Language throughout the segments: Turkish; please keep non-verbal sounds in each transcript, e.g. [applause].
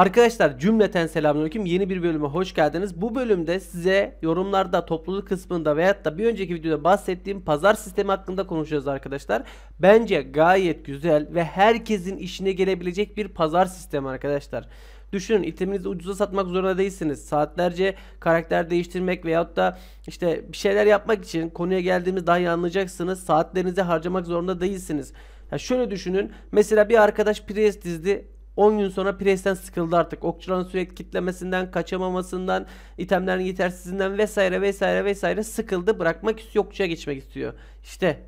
Arkadaşlar cümleten selamünaleyküm. Yeni bir bölüme hoş geldiniz. Bu bölümde size yorumlarda, topluluk kısmında veyahut da bir önceki videoda bahsettiğim pazar sistemi hakkında konuşacağız arkadaşlar. Bence gayet güzel ve herkesin işine gelebilecek bir pazar sistemi arkadaşlar. Düşünün iteminizi ucuza satmak zorunda değilsiniz. Saatlerce karakter değiştirmek veyahut da işte bir şeyler yapmak için konuya geldiğimiz daha iyi anlayacaksınız. Saatlerinizi harcamak zorunda değilsiniz. Ya şöyle düşünün. Mesela bir arkadaş Priest dizdi. 10 gün sonra presten sıkıldı artık. Okçuların sürekli kitlemesinden, kaçamamasından, itemlerin yetersizliğinden vesaire vesaire vesaire sıkıldı. Bırakmak istiyor, okçuya geçmek istiyor. İşte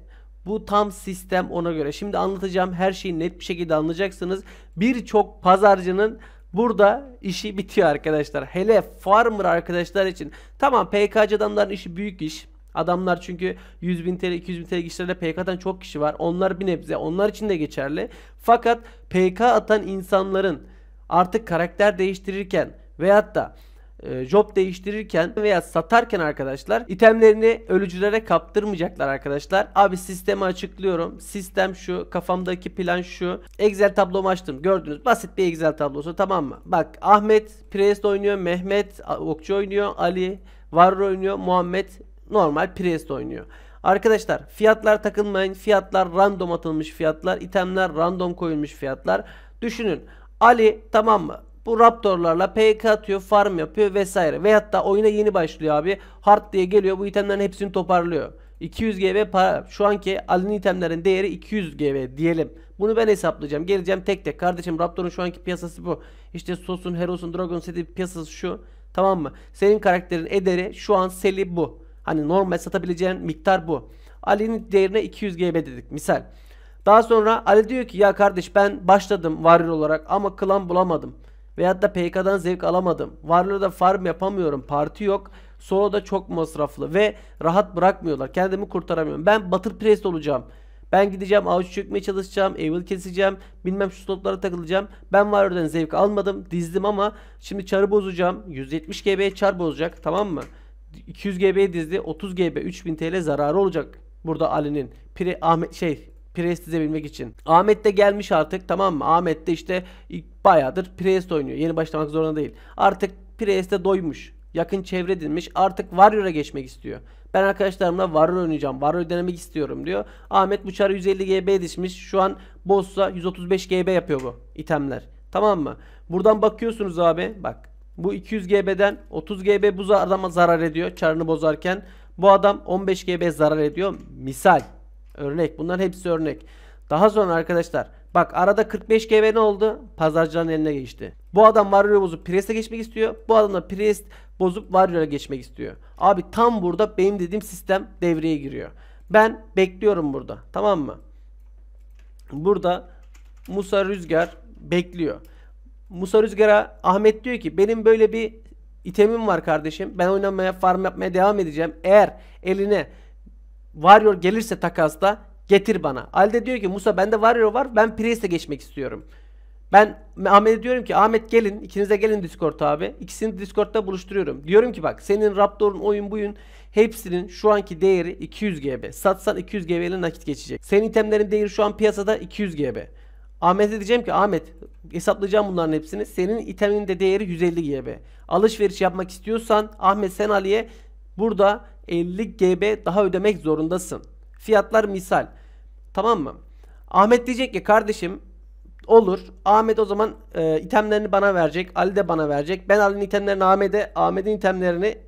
bu tam sistem ona göre. Şimdi anlatacağım her şeyi net bir şekilde anlayacaksınız. Birçok pazarcının burada işi bitiyor arkadaşlar. Hele farmer arkadaşlar için. Tamam PKC adamların işi büyük iş. Adamlar çünkü 100 bin TL 200 bin TL kişilerle PK'dan çok kişi var. Onlar bir nebze onlar için de geçerli. Fakat PK atan insanların artık karakter değiştirirken veyahut da e, job değiştirirken veya satarken arkadaşlar itemlerini ölücülere kaptırmayacaklar arkadaşlar. Abi sistemi açıklıyorum. Sistem şu. Kafamdaki plan şu. Excel tablomu açtım. Gördünüz. Basit bir Excel tablosu tamam mı? Bak Ahmet Priest oynuyor. Mehmet Okçu oynuyor. Ali Varro oynuyor. Muhammed normal Priest oynuyor. Arkadaşlar fiyatlar takılmayın. Fiyatlar random atılmış fiyatlar. itemler random koyulmuş fiyatlar. Düşünün. Ali tamam mı? Bu Raptorlarla PK atıyor, farm yapıyor vesaire. Veyahut da oyuna yeni başlıyor abi. Hard diye geliyor bu itemlerin hepsini toparlıyor. 200 GB para. Şu anki Ali'nin itemlerin değeri 200 GB diyelim. Bunu ben hesaplayacağım. Geleceğim tek tek. Kardeşim Raptor'un şu anki piyasası bu. İşte Sos'un, Heros'un, Dragon seti piyasası şu. Tamam mı? Senin karakterin ederi şu an seli bu. Hani normal satabileceğin miktar bu. Ali'nin değerine 200 GB dedik misal. Daha sonra Ali diyor ki ya kardeş ben başladım warrior olarak ama klan bulamadım. Veyahut da PK'dan zevk alamadım. Warrior'da farm yapamıyorum. Parti yok. Solo da çok masraflı ve rahat bırakmıyorlar. Kendimi kurtaramıyorum. Ben Battle Priest olacağım. Ben gideceğim avuç çökmeye çalışacağım. Evil keseceğim. Bilmem şu slotlara takılacağım. Ben Warrior'dan zevk almadım. Dizdim ama şimdi çarı bozacağım. 170 GB çar bozacak. Tamam mı? 200 GB dizdi. 30 GB 3000 TL zararı olacak. Burada Ali'nin. Pre Ahmet şey Priest dizebilmek için. Ahmet de gelmiş artık tamam mı? Ahmet de işte bayağıdır Priest oynuyor. Yeni başlamak zorunda değil. Artık Priest'e doymuş. Yakın çevre edilmiş. Artık Warrior'a geçmek istiyor. Ben arkadaşlarımla Warrior oynayacağım. Warrior denemek istiyorum diyor. Ahmet bu çarı 150 GB düşmüş. Şu an boss'a 135 GB yapıyor bu itemler. Tamam mı? Buradan bakıyorsunuz abi. Bak bu 200 GB'den 30 GB bu adama zarar ediyor çarını bozarken. Bu adam 15 GB zarar ediyor. Misal. Örnek. Bunların hepsi örnek. Daha sonra arkadaşlar bak arada 45 GB ne oldu? Pazarcıların eline geçti. Bu adam Warrior'ı bozup Priest'e geçmek istiyor. Bu adam da Priest bozup Warrior'a geçmek istiyor. Abi tam burada benim dediğim sistem devreye giriyor. Ben bekliyorum burada. Tamam mı? Burada Musa Rüzgar bekliyor. Musa Rüzgar'a Ahmet diyor ki benim böyle bir itemim var kardeşim. Ben oynamaya farm yapmaya devam edeceğim. Eğer eline Warrior gelirse takasta getir bana. Alde diyor ki Musa bende Warrior var. Ben Priest'e geçmek istiyorum. Ben Ahmet'e diyorum ki Ahmet gelin ikiniz de gelin Discord abi. İkisini Discord'da buluşturuyorum. Diyorum ki bak senin Raptor'un oyun buyun hepsinin şu anki değeri 200 GB. Satsan 200 GB ile nakit geçecek. Senin itemlerin değeri şu an piyasada 200 GB. Ahmet'e diyeceğim ki Ahmet hesaplayacağım bunların hepsini. Senin itemin de değeri 150 GB. Alışveriş yapmak istiyorsan Ahmet sen Ali'ye burada 50 GB daha ödemek zorundasın. Fiyatlar misal. Tamam mı? Ahmet diyecek ki kardeşim olur. Ahmet o zaman e, itemlerini bana verecek. Ali de bana verecek. Ben Ali'nin itemlerini Ahmet'e, Ahmet'in itemlerini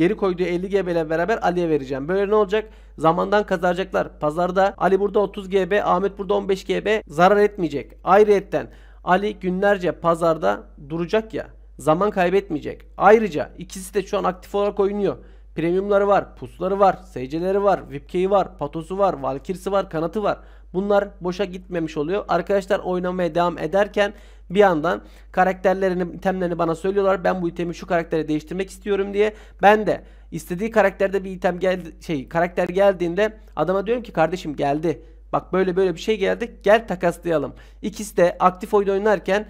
geri koyduğu 50 GB ile beraber Ali'ye vereceğim. Böyle ne olacak? Zamandan kazanacaklar. Pazarda Ali burada 30 GB, Ahmet burada 15 GB zarar etmeyecek. Ayrıyetten Ali günlerce pazarda duracak ya. Zaman kaybetmeyecek. Ayrıca ikisi de şu an aktif olarak oynuyor. Premiumları var, pusları var, SC'leri var, VIPK'yi var, Patosu var, Valkyrie'si var, kanatı var. Bunlar boşa gitmemiş oluyor. Arkadaşlar oynamaya devam ederken bir yandan karakterlerini, itemlerini bana söylüyorlar. Ben bu itemi şu karaktere değiştirmek istiyorum diye. Ben de istediği karakterde bir item geldi, şey karakter geldiğinde adama diyorum ki kardeşim geldi. Bak böyle böyle bir şey geldi. Gel takaslayalım. İkisi de aktif oyun oynarken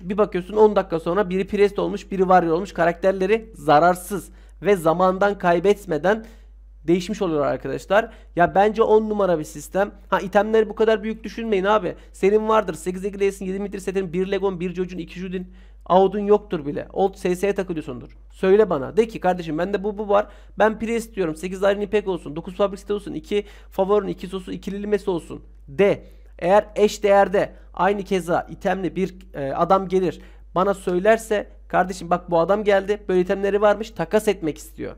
bir bakıyorsun 10 dakika sonra biri Priest olmuş, biri Warrior olmuş. Karakterleri zararsız ve zamandan kaybetmeden değişmiş oluyor arkadaşlar. Ya bence 10 numara bir sistem. Ha itemleri bu kadar büyük düşünmeyin abi. Senin vardır 8 Egileys'in 7 metre setin 1 Legon 1 Jojun 2 Judin Aud'un yoktur bile. Old SS'ye takılıyorsundur. Söyle bana. De ki kardeşim bende bu bu var. Ben Prius istiyorum. 8 ayrı ipek olsun. 9 fabrik site olsun. 2 favorin 2 sosu 2 lilimesi olsun. De. Eğer eş değerde aynı keza itemli bir e, adam gelir bana söylerse kardeşim bak bu adam geldi böyle itemleri varmış takas etmek istiyor.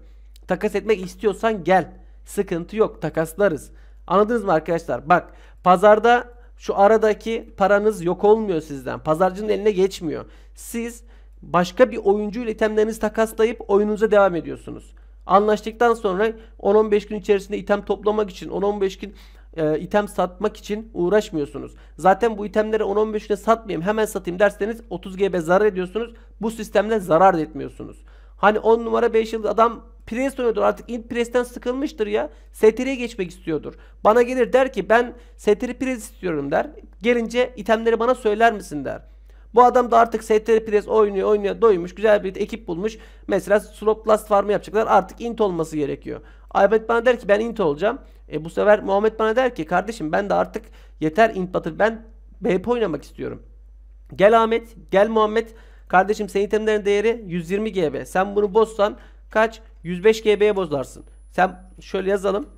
Takas etmek istiyorsan gel. Sıkıntı yok takaslarız. Anladınız mı arkadaşlar? Bak pazarda şu aradaki paranız yok olmuyor sizden. Pazarcının eline geçmiyor. Siz başka bir oyuncu ile itemlerinizi takaslayıp oyununuza devam ediyorsunuz. Anlaştıktan sonra 10-15 gün içerisinde item toplamak için 10-15 gün e, item satmak için uğraşmıyorsunuz. Zaten bu itemleri 10-15 güne satmayayım hemen satayım derseniz 30 GB zarar ediyorsunuz. Bu sistemle zarar etmiyorsunuz. Hani 10 numara 5 yıl adam pres oynuyordur artık int presten sıkılmıştır ya. STR'ye geçmek istiyordur. Bana gelir der ki ben STR pres istiyorum der. Gelince itemleri bana söyler misin der. Bu adam da artık STR Pres oynuyor oynuyor doymuş güzel bir ekip bulmuş. Mesela slot last farmı yapacaklar artık int olması gerekiyor. Ahmet bana der ki ben int olacağım. E bu sefer Muhammed bana der ki kardeşim ben de artık yeter int batır ben BP oynamak istiyorum. Gel Ahmet gel Muhammed. Kardeşim senin itemlerin değeri 120 GB. Sen bunu bozsan kaç? 105 GB'ye bozarsın. Sen şöyle yazalım.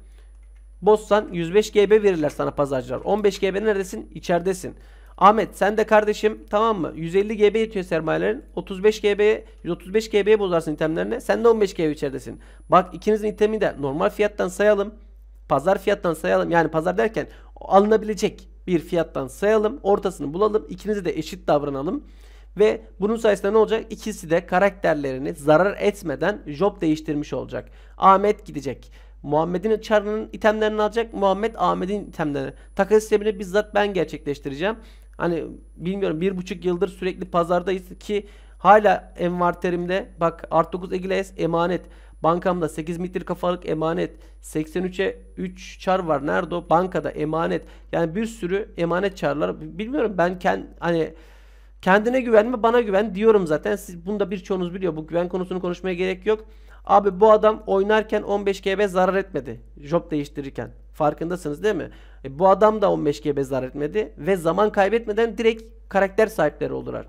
Bozsan 105 GB verirler sana pazarcılar. 15 GB neredesin? İçeridesin. Ahmet sen de kardeşim tamam mı? 150 GB yetiyor sermayelerin. 35 GB'ye 135 GB'ye bozarsın itemlerini. Sen de 15 GB içeridesin. Bak ikinizin itemi de normal fiyattan sayalım. Pazar fiyattan sayalım. Yani pazar derken alınabilecek bir fiyattan sayalım. Ortasını bulalım. İkinizi de eşit davranalım. Ve bunun sayesinde ne olacak? İkisi de karakterlerini zarar etmeden job değiştirmiş olacak. Ahmet gidecek. Muhammed'in çarının itemlerini alacak. Muhammed Ahmet'in itemlerini. Takas sistemini bizzat ben gerçekleştireceğim. Hani bilmiyorum bir buçuk yıldır sürekli pazardayız ki hala envarterimde bak Art 9 Egiles emanet. Bankamda 8 mitir kafalık emanet. 83'e 3 çar var. Nerede o? Bankada emanet. Yani bir sürü emanet çarlar. Bilmiyorum ben kend, hani kendine güvenme bana güven diyorum zaten. Siz bunu da birçoğunuz biliyor. Bu güven konusunu konuşmaya gerek yok. Abi bu adam oynarken 15 GB zarar etmedi. Job değiştirirken. Farkındasınız değil mi? E, bu adam da 15 GB zarar etmedi. Ve zaman kaybetmeden direkt karakter sahipleri oldular.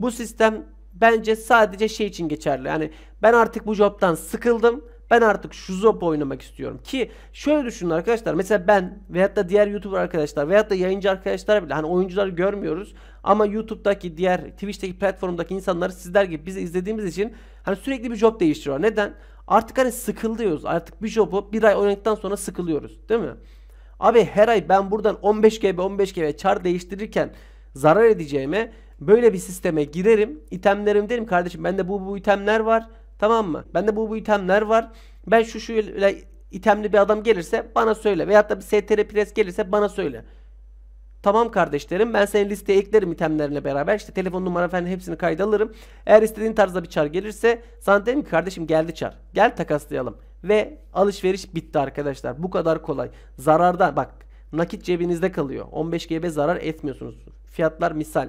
Bu sistem bence sadece şey için geçerli. Yani ben artık bu job'tan sıkıldım. Ben artık şu job oynamak istiyorum. Ki şöyle düşünün arkadaşlar. Mesela ben veyahut da diğer YouTuber arkadaşlar veyahut da yayıncı arkadaşlar bile hani oyuncuları görmüyoruz. Ama YouTube'daki diğer Twitch'teki platformdaki insanları sizler gibi bizi izlediğimiz için hani sürekli bir job değiştiriyor. Neden? Artık hani sıkılıyoruz. Artık bir job'u bir ay oynadıktan sonra sıkılıyoruz. Değil mi? Abi her ay ben buradan 15 GB 15 GB çar değiştirirken zarar edeceğime böyle bir sisteme girerim. İtemlerim derim kardeşim bende bu bu itemler var. Tamam mı? Bende bu bu itemler var. Ben şu şu itemli bir adam gelirse bana söyle. Veyahut da bir STR Press gelirse bana söyle. Tamam kardeşlerim ben seni listeye eklerim itemlerle beraber. İşte telefon numara falan hepsini kayda alırım. Eğer istediğin tarzda bir çar gelirse sana derim ki kardeşim geldi çar. Gel takaslayalım. Ve alışveriş bitti arkadaşlar. Bu kadar kolay. Zarardan bak nakit cebinizde kalıyor. 15 GB zarar etmiyorsunuz. Fiyatlar misal.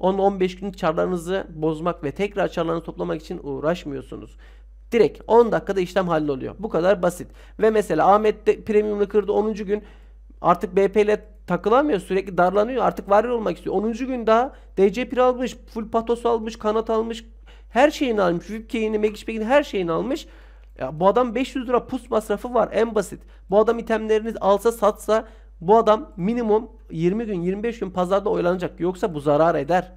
10-15 gün çarlarınızı bozmak ve tekrar çarlarını toplamak için uğraşmıyorsunuz. Direkt 10 dakikada işlem halloluyor. Bu kadar basit. Ve mesela Ahmet de premium'unu kırdı 10. gün artık BP ile takılamıyor sürekli darlanıyor artık varil olmak istiyor. 10. gün daha DC Pir almış, full patos almış, kanat almış, her şeyini almış. VIP key'ini, Magic her şeyini almış. Ya bu adam 500 lira pus masrafı var en basit. Bu adam itemlerini alsa satsa bu adam minimum 20 gün 25 gün pazarda oyalanacak. Yoksa bu zarar eder.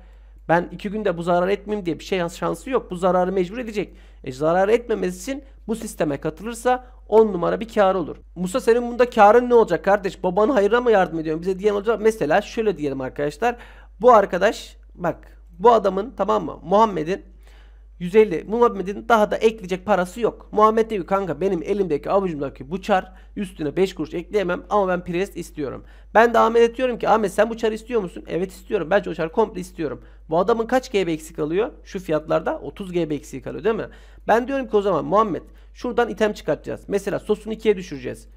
Ben 2 günde bu zarar etmeyeyim diye bir şey şansı yok. Bu zararı mecbur edecek. E zarar etmemesi için bu sisteme katılırsa 10 numara bir kar olur. Musa senin bunda karın ne olacak kardeş? Baban hayırla mı yardım ediyor? Bize diyen olacak. Mesela şöyle diyelim arkadaşlar. Bu arkadaş bak bu adamın tamam mı? Muhammed'in 150 Muhammed'in daha da ekleyecek parası yok. Muhammed diyor kanka benim elimdeki avucumdaki bu çar üstüne 5 kuruş ekleyemem ama ben Priest istiyorum. Ben de Ahmet'e diyorum ki Ahmet sen bu çar istiyor musun? Evet istiyorum. Bence o çar komple istiyorum. Bu adamın kaç GB eksik alıyor? Şu fiyatlarda 30 GB eksik alıyor değil mi? Ben diyorum ki o zaman Muhammed şuradan item çıkartacağız. Mesela sosunu 2'ye düşüreceğiz.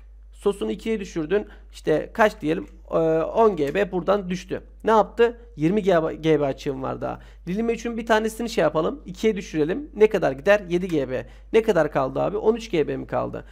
Sosunu 2'ye düşürdün. İşte kaç diyelim 10 ee, GB buradan düştü. Ne yaptı? 20 GB, açığım var daha. Dilime için bir tanesini şey yapalım. 2'ye düşürelim. Ne kadar gider? 7 GB. Ne kadar kaldı abi? 13 GB mi kaldı?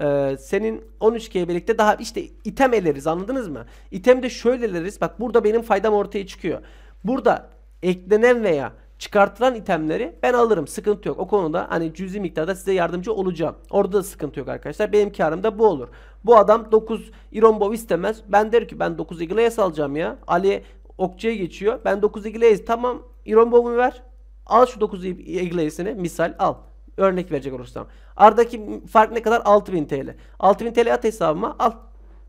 Ee, senin 13 GB'likte daha işte item eleriz anladınız mı? İtem de şöyle eleriz. Bak burada benim faydam ortaya çıkıyor. Burada eklenen veya çıkartılan itemleri ben alırım. Sıkıntı yok. O konuda hani cüzi miktarda size yardımcı olacağım. Orada da sıkıntı yok arkadaşlar. Benim karım da bu olur. Bu adam 9 Iron istemez. Ben der ki ben 9 Iglesias alacağım ya. Ali okçuya geçiyor. Ben 9 Iglesias tamam Iron ver. Al şu 9 Iglesias'ini misal al. Örnek verecek olursam. Aradaki fark ne kadar? 6000 TL. 6000 TL at hesabıma al.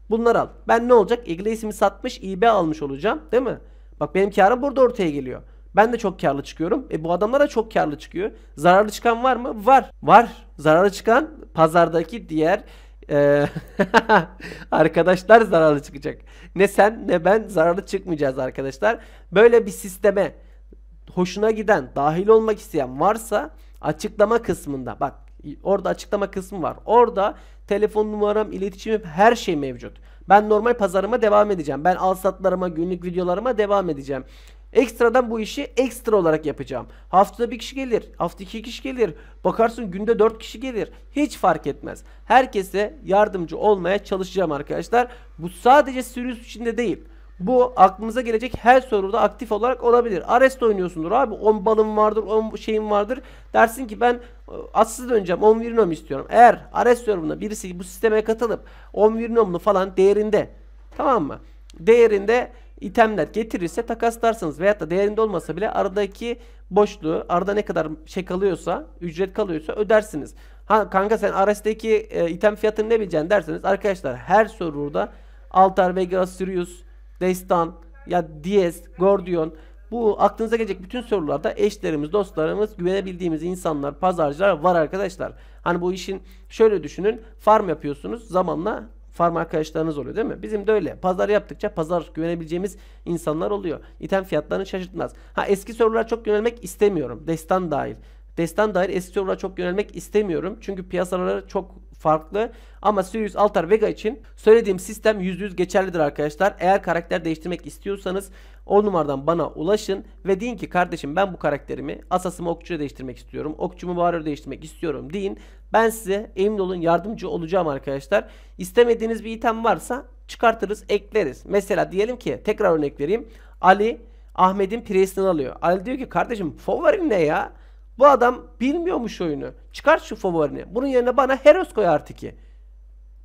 Bunları al. Ben ne olacak? Iglesias'imi satmış, eBay almış olacağım. Değil mi? Bak benim karım burada ortaya geliyor. Ben de çok karlı çıkıyorum. E bu adamlar da çok karlı çıkıyor. Zararlı çıkan var mı? Var. Var. Zararlı çıkan pazardaki diğer e, [laughs] arkadaşlar zararlı çıkacak. Ne sen ne ben zararlı çıkmayacağız arkadaşlar. Böyle bir sisteme hoşuna giden, dahil olmak isteyen varsa açıklama kısmında bak orada açıklama kısmı var. Orada telefon numaram, iletişimim her şey mevcut. Ben normal pazarıma devam edeceğim. Ben al satlarıma, günlük videolarıma devam edeceğim. Ekstradan bu işi ekstra olarak yapacağım. Haftada bir kişi gelir. Hafta iki kişi gelir. Bakarsın günde dört kişi gelir. Hiç fark etmez. Herkese yardımcı olmaya çalışacağım arkadaşlar. Bu sadece Sirius içinde değil. Bu aklımıza gelecek her soruda aktif olarak olabilir. Arrest oynuyorsundur abi. 10 balım vardır, 10 şeyim vardır. Dersin ki ben e, atsız döneceğim. 10 Virnom istiyorum. Eğer Arrest yorumunda birisi bu sisteme katılıp 10 Virnom'lu falan değerinde tamam mı? Değerinde itemler getirirse takaslarsınız. Veyahut da değerinde olmasa bile aradaki boşluğu, arada ne kadar şey kalıyorsa, ücret kalıyorsa ödersiniz. Ha kanka sen Arrest'teki e, item fiyatını ne bileceksin derseniz arkadaşlar her serverda Altar, Vega, Sirius, Destan, ya Diez, Gordion bu aklınıza gelecek bütün sorularda eşlerimiz, dostlarımız, güvenebildiğimiz insanlar, pazarcılar var arkadaşlar. Hani bu işin şöyle düşünün. Farm yapıyorsunuz. Zamanla farm arkadaşlarınız oluyor değil mi? Bizim de öyle. Pazar yaptıkça pazar güvenebileceğimiz insanlar oluyor. İtem fiyatlarını şaşırtmaz. Ha eski sorular çok yönelmek istemiyorum. Destan dahil. Destan dahil eski sorulara çok yönelmek istemiyorum. Çünkü piyasaları çok farklı. Ama Sirius Altar Vega için söylediğim sistem %100 geçerlidir arkadaşlar. Eğer karakter değiştirmek istiyorsanız o numaradan bana ulaşın ve deyin ki kardeşim ben bu karakterimi asasımı okçuya değiştirmek istiyorum. Okçumu varıyor değiştirmek istiyorum deyin. Ben size emin olun yardımcı olacağım arkadaşlar. İstemediğiniz bir item varsa çıkartırız ekleriz. Mesela diyelim ki tekrar örnek vereyim. Ali Ahmet'in presini alıyor. Ali diyor ki kardeşim favorin ne ya? Bu adam bilmiyormuş oyunu. Çıkart şu favorini. Bunun yerine bana Heros koy artık ki.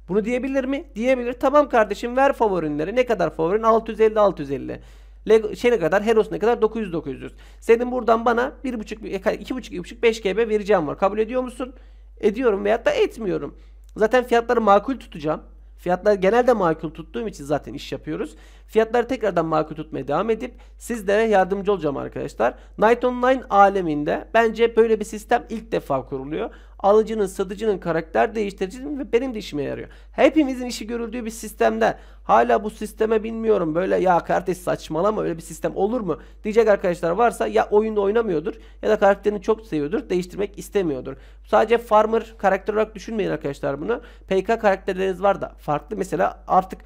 Bunu diyebilir mi? Diyebilir. Tamam kardeşim ver favorinleri. Ne kadar favorin? 650 650. Lego, şey ne kadar? Heros ne kadar? 900 900. Senin buradan bana 1.5 2.5 2.5 5 GB vereceğim var. Kabul ediyor musun? Ediyorum veyahut da etmiyorum. Zaten fiyatları makul tutacağım. Fiyatları genelde makul tuttuğum için zaten iş yapıyoruz. Fiyatları tekrardan makul tutmaya devam edip sizlere yardımcı olacağım arkadaşlar. Night Online aleminde bence böyle bir sistem ilk defa kuruluyor alıcının, satıcının karakter değiştiricinin ve benim de işime yarıyor. Hepimizin işi görüldüğü bir sistemde hala bu sisteme bilmiyorum böyle ya kardeş saçmalama öyle bir sistem olur mu diyecek arkadaşlar varsa ya oyunda oynamıyordur ya da karakterini çok seviyordur değiştirmek istemiyordur. Sadece farmer karakter olarak düşünmeyin arkadaşlar bunu. PK karakterleriniz var da farklı mesela artık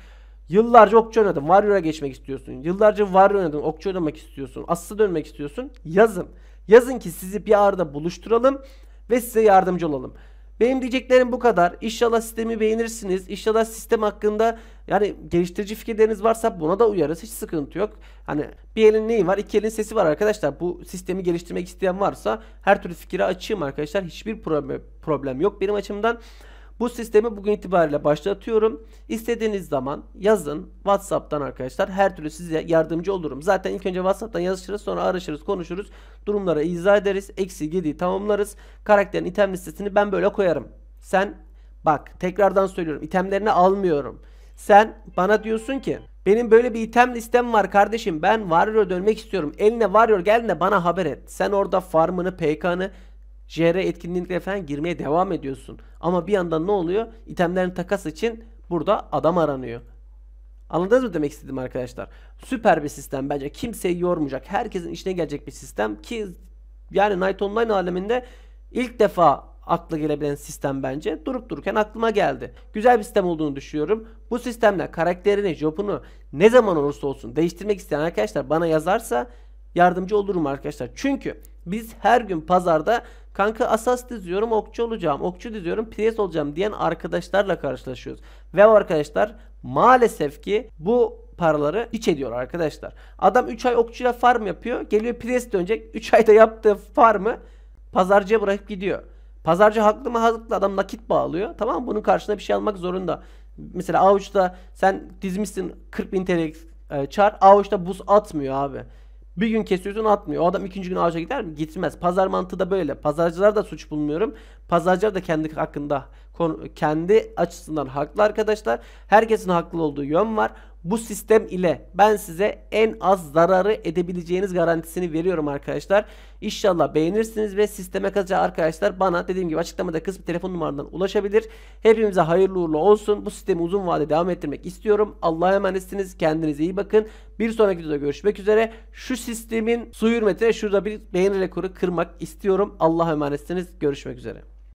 Yıllarca okçu oynadın. Warrior'a geçmek istiyorsun. Yıllarca Warrior oynadın. Okçu oynamak istiyorsun. Aslı dönmek istiyorsun. Yazın. Yazın ki sizi bir arada buluşturalım ve size yardımcı olalım. Benim diyeceklerim bu kadar. İnşallah sistemi beğenirsiniz. İnşallah sistem hakkında yani geliştirici fikirleriniz varsa buna da uyarız. Hiç sıkıntı yok. Hani bir elin neyi var? iki elin sesi var arkadaşlar. Bu sistemi geliştirmek isteyen varsa her türlü fikire açığım arkadaşlar. Hiçbir problem, yok benim açımdan. Bu sistemi bugün itibariyle başlatıyorum. İstediğiniz zaman yazın WhatsApp'tan arkadaşlar. Her türlü size yardımcı olurum. Zaten ilk önce WhatsApp'tan yazışırız sonra araşırız konuşuruz. Durumlara izah ederiz. Eksi gediği tamamlarız. Karakterin item listesini ben böyle koyarım. Sen bak tekrardan söylüyorum itemlerini almıyorum. Sen bana diyorsun ki benim böyle bir item listem var kardeşim. Ben Warrior'a dönmek istiyorum. Eline Warrior geldiğinde bana haber et. Sen orada farmını, PK'nı JR etkinliklere falan girmeye devam ediyorsun. Ama bir yandan ne oluyor? İtemlerin takas için burada adam aranıyor. Anladınız mı demek istedim arkadaşlar? Süper bir sistem bence. Kimseyi yormayacak. Herkesin işine gelecek bir sistem ki yani Night Online aleminde ilk defa akla gelebilen sistem bence. Durup dururken aklıma geldi. Güzel bir sistem olduğunu düşünüyorum. Bu sistemle karakterini, jobunu ne zaman olursa olsun değiştirmek isteyen arkadaşlar bana yazarsa yardımcı olurum arkadaşlar. Çünkü biz her gün pazarda Kanka asas diziyorum okçu olacağım. Okçu diziyorum pres olacağım diyen arkadaşlarla karşılaşıyoruz. Ve arkadaşlar maalesef ki bu paraları hiç ediyor arkadaşlar. Adam 3 ay okçuyla farm yapıyor. Geliyor pres dönecek. 3 [laughs] ayda yaptığı farmı pazarcıya bırakıp gidiyor. Pazarcı haklı mı haklı adam nakit bağlıyor. Tamam? Bunun karşılığında bir şey almak zorunda. Mesela avuçta sen dizmişsin 40 bin TL e, çar. Avuçta buz atmıyor abi. Bir gün kesiyorsun atmıyor. O adam ikinci gün ağaca gider mi? Gitmez. Pazar mantığı da böyle. Pazarcılar da suç bulmuyorum. Pazarcılar da kendi hakkında kendi açısından haklı arkadaşlar. Herkesin haklı olduğu yön var. Bu sistem ile ben size en az zararı edebileceğiniz garantisini veriyorum arkadaşlar. İnşallah beğenirsiniz ve sisteme katılan arkadaşlar bana dediğim gibi açıklamada kısmı telefon numaramdan ulaşabilir. Hepimize hayırlı uğurlu olsun. Bu sistemi uzun vade devam ettirmek istiyorum. Allah'a emanetsiniz. Kendinize iyi bakın. Bir sonraki videoda görüşmek üzere. Şu sistemin su hürmetine şurada bir beğeni rekoru kırmak istiyorum. Allah'a emanetsiniz. Görüşmek üzere.